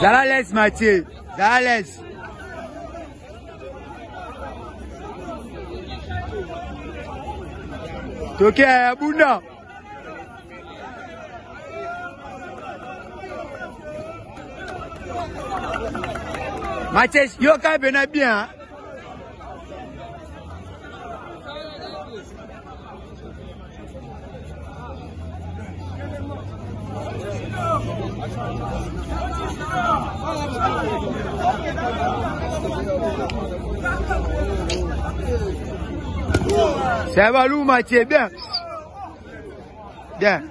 Zalales Mathieu, Zalales. Tokea ya Bunda. Mathieu, yo ka bena bien. hein? Ça va, Lou, Mathieu, bien. Bien.